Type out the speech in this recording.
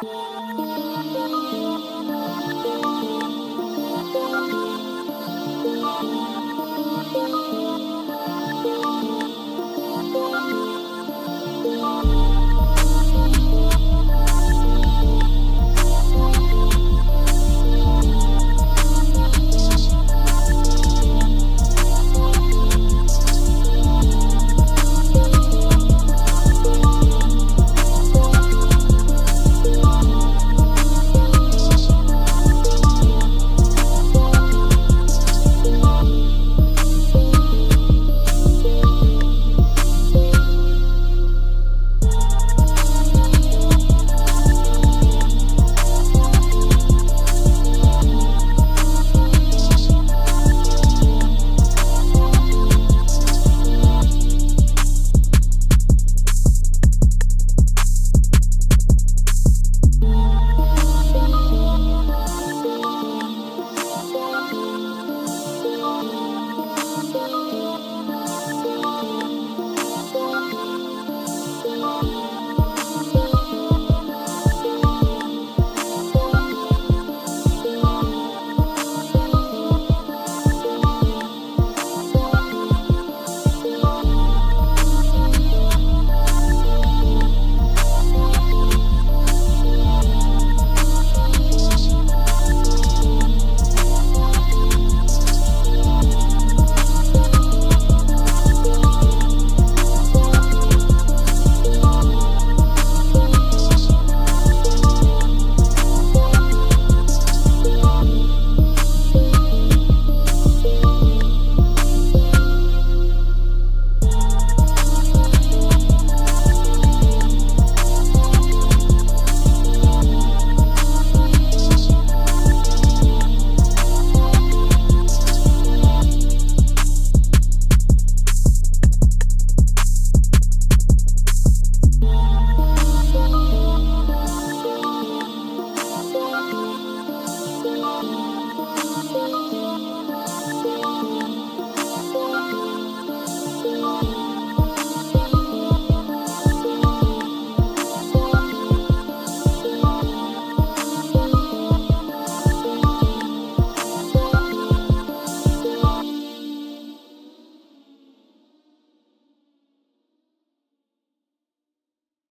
Música